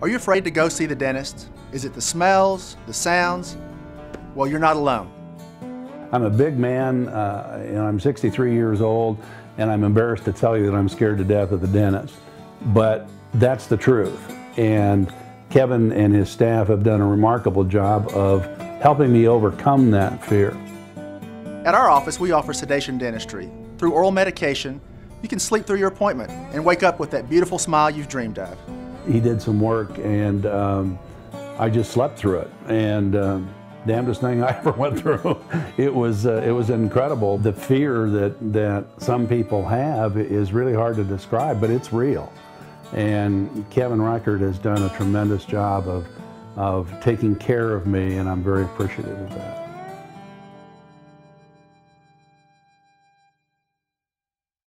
Are you afraid to go see the dentist? Is it the smells, the sounds? Well, you're not alone. I'm a big man, uh, and I'm 63 years old, and I'm embarrassed to tell you that I'm scared to death of the dentist. But that's the truth. And Kevin and his staff have done a remarkable job of helping me overcome that fear. At our office, we offer sedation dentistry. Through oral medication, you can sleep through your appointment and wake up with that beautiful smile you've dreamed of. He did some work, and um, I just slept through it. And um, damnedest thing I ever went through. It was uh, it was incredible. The fear that that some people have is really hard to describe, but it's real. And Kevin Rykard has done a tremendous job of of taking care of me, and I'm very appreciative of that.